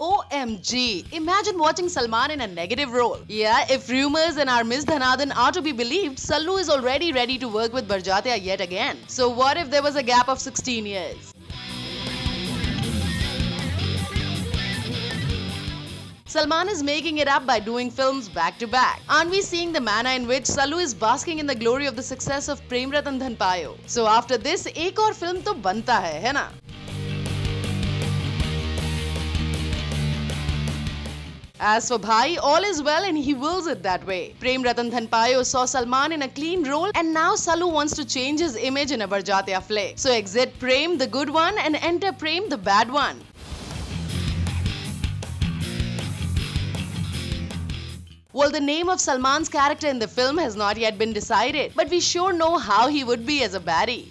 OMG! Imagine watching Salman in a negative role. Yeah, if rumors and our Miss are to be believed, Sallu is already ready to work with Barjatya yet again. So what if there was a gap of 16 years? Salman is making it up by doing films back to back. Aren't we seeing the manner in which Sallu is basking in the glory of the success of Prem Ratan Dhan Payo? So after this, एक और film तो बनता है, है ना? As for Bhai, all is well and he wills it that way. Prem Ratan Dhan Payo saw Salman in a clean role and now Sallu wants to change his image in a Barjatya flick. So exit Prem the good one and enter Prem the bad one. Well, the name of Salman's character in the film has not yet been decided, but we sure know how he would be as a baddie.